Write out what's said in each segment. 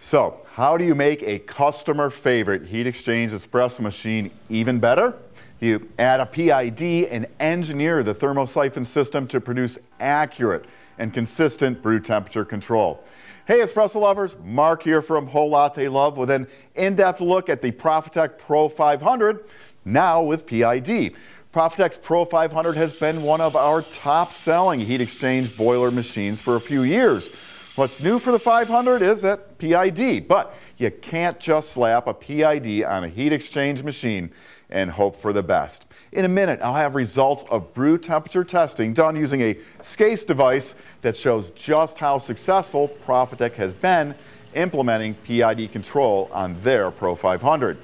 So, how do you make a customer favorite heat exchange espresso machine even better? You add a PID and engineer the thermosiphon system to produce accurate and consistent brew temperature control. Hey espresso lovers, Marc here from Whole Latte Love with an in-depth look at the Profitec Pro 500, now with PID. Profitec's Pro 500 has been one of our top-selling heat exchange boiler machines for a few years. What's new for the 500 is that PID, but you can't just slap a PID on a heat exchange machine and hope for the best. In a minute, I'll have results of brew temperature testing done using a Scace device that shows just how successful Profitec has been implementing PID control on their Pro 500.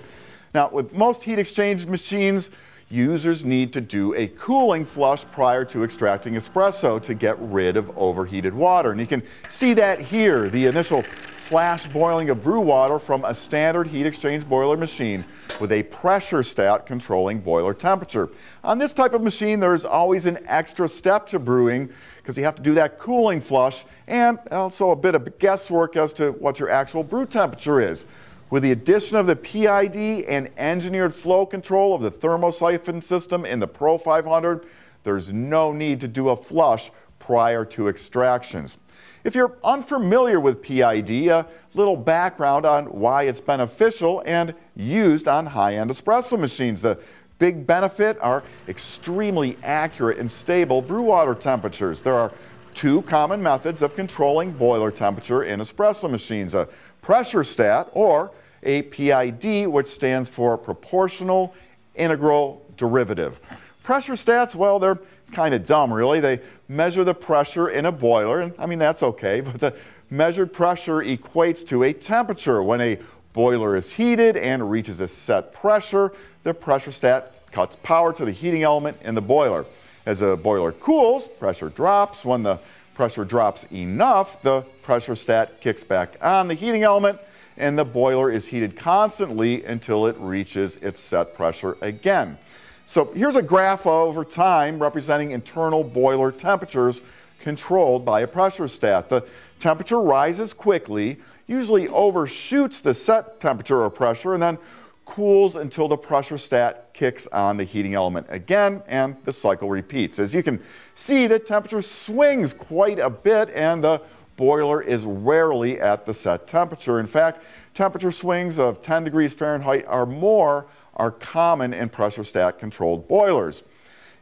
Now, with most heat exchange machines, users need to do a cooling flush prior to extracting espresso to get rid of overheated water. And you can see that here, the initial flash boiling of brew water from a standard heat exchange boiler machine with a pressure stat controlling boiler temperature. On this type of machine, there's always an extra step to brewing because you have to do that cooling flush and also a bit of guesswork as to what your actual brew temperature is. With the addition of the PID and engineered flow control of the thermosiphon system in the Pro 500, there's no need to do a flush prior to extractions. If you're unfamiliar with PID, a little background on why it's beneficial and used on high-end espresso machines. The big benefit are extremely accurate and stable brew water temperatures. There are two common methods of controlling boiler temperature in espresso machines, a pressure stat or a PID, which stands for proportional integral derivative. Pressure stats, well, they're kind of dumb, really. They measure the pressure in a boiler, and I mean, that's okay, but the measured pressure equates to a temperature. When a boiler is heated and reaches a set pressure, the pressure stat cuts power to the heating element in the boiler. As a boiler cools, pressure drops. When the pressure drops enough, the pressure stat kicks back on the heating element and the boiler is heated constantly until it reaches its set pressure again. So here's a graph over time representing internal boiler temperatures controlled by a pressure stat. The temperature rises quickly, usually overshoots the set temperature or pressure, and then cools until the pressure stat kicks on the heating element again, and the cycle repeats. As you can see, the temperature swings quite a bit, and the boiler is rarely at the set temperature. In fact, temperature swings of 10 degrees Fahrenheit or more are common in pressure stat controlled boilers.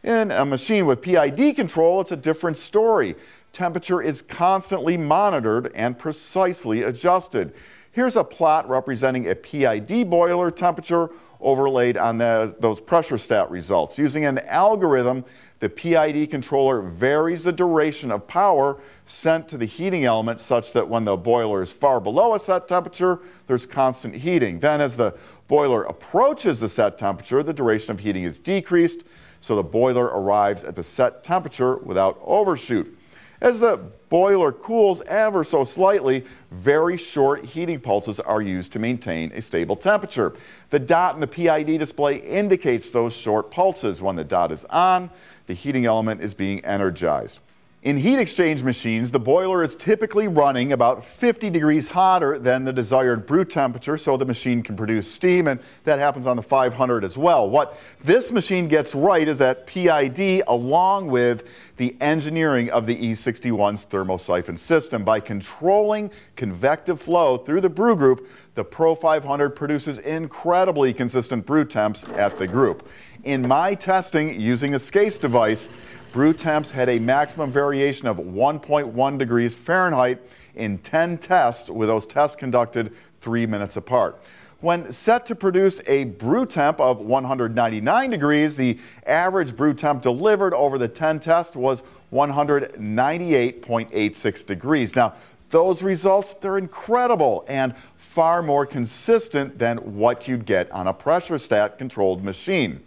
In a machine with PID control, it's a different story. Temperature is constantly monitored and precisely adjusted. Here's a plot representing a PID boiler temperature overlaid on the, those pressure stat results. Using an algorithm, the PID controller varies the duration of power sent to the heating element such that when the boiler is far below a set temperature, there's constant heating. Then as the boiler approaches the set temperature, the duration of heating is decreased, so the boiler arrives at the set temperature without overshoot. As the boiler cools ever so slightly, very short heating pulses are used to maintain a stable temperature. The dot in the PID display indicates those short pulses. When the dot is on, the heating element is being energized. In heat exchange machines, the boiler is typically running about 50 degrees hotter than the desired brew temperature so the machine can produce steam, and that happens on the 500 as well. What this machine gets right is that PID along with the engineering of the E61's thermosiphon system. By controlling convective flow through the brew group, the Pro 500 produces incredibly consistent brew temps at the group. In my testing using a Scace device, brew temps had a maximum variation of 1.1 degrees Fahrenheit in 10 tests, with those tests conducted three minutes apart. When set to produce a brew temp of 199 degrees, the average brew temp delivered over the 10 tests was 198.86 degrees. Now, those results, they're incredible and far more consistent than what you'd get on a pressure stat controlled machine.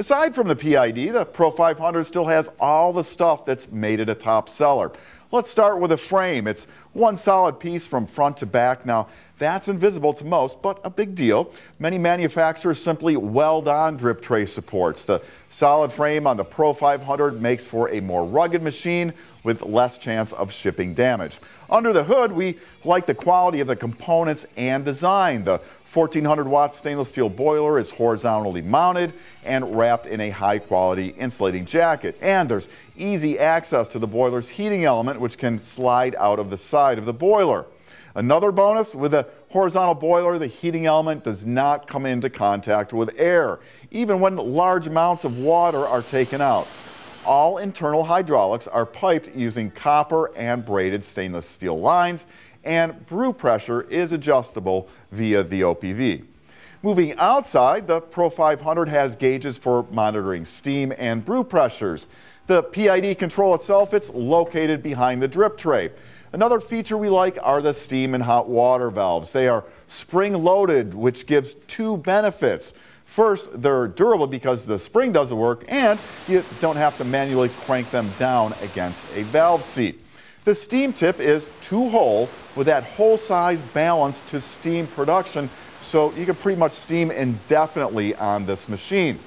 Aside from the PID, the Pro 500 still has all the stuff that's made it a top seller, Let's start with a frame. It's one solid piece from front to back. Now, that's invisible to most, but a big deal. Many manufacturers simply weld on drip tray supports. The solid frame on the Pro 500 makes for a more rugged machine with less chance of shipping damage. Under the hood, we like the quality of the components and design. The 1400 watt stainless steel boiler is horizontally mounted and wrapped in a high quality insulating jacket. And there's easy access to the boiler's heating element, which can slide out of the side of the boiler. Another bonus, with a horizontal boiler, the heating element does not come into contact with air, even when large amounts of water are taken out. All internal hydraulics are piped using copper and braided stainless steel lines, and brew pressure is adjustable via the OPV. Moving outside, the Pro 500 has gauges for monitoring steam and brew pressures. The PID control itself, it's located behind the drip tray. Another feature we like are the steam and hot water valves. They are spring loaded, which gives two benefits. First, they're durable because the spring doesn't work and you don't have to manually crank them down against a valve seat. The steam tip is two hole with that hole size balance to steam production, so you can pretty much steam indefinitely on this machine.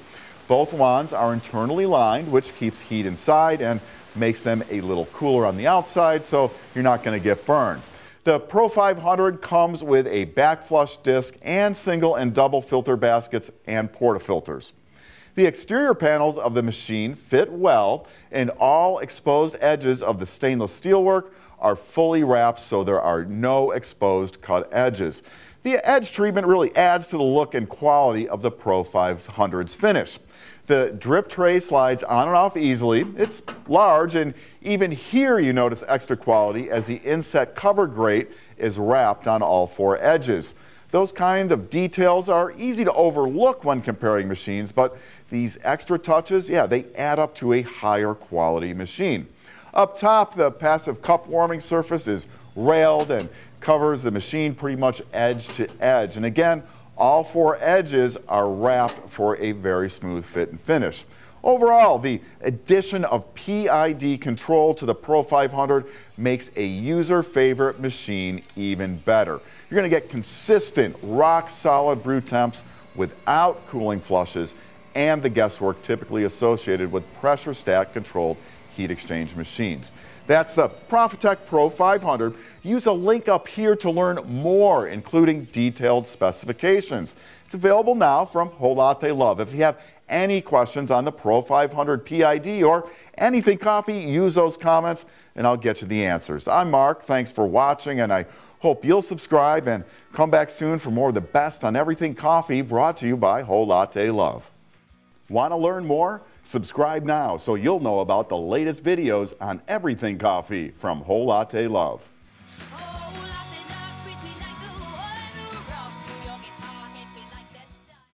Both wands are internally lined, which keeps heat inside and makes them a little cooler on the outside, so you're not going to get burned. The Pro 500 comes with a back flush disc and single and double filter baskets and portafilters. The exterior panels of the machine fit well and all exposed edges of the stainless steelwork are fully wrapped so there are no exposed cut edges. The edge treatment really adds to the look and quality of the Pro 500's finish. The drip tray slides on and off easily. It's large, and even here you notice extra quality as the inset cover grate is wrapped on all four edges. Those kind of details are easy to overlook when comparing machines, but these extra touches, yeah, they add up to a higher quality machine. Up top, the passive cup warming surface is railed and covers the machine pretty much edge to edge. And again, all four edges are wrapped for a very smooth fit and finish. Overall, the addition of PID control to the Pro 500 makes a user favorite machine even better. You're going to get consistent, rock solid brew temps without cooling flushes and the guesswork typically associated with pressure stat controlled heat exchange machines. That's the Profitec Pro 500. Use a link up here to learn more, including detailed specifications. It's available now from Whole Latte Love. If you have any questions on the Pro 500 PID or anything coffee, use those comments and I'll get you the answers. I'm Marc. Thanks for watching and I hope you'll subscribe and come back soon for more of the best on everything coffee brought to you by Whole Latte Love. Want to learn more? Subscribe now so you'll know about the latest videos on everything coffee from Whole Latte Love.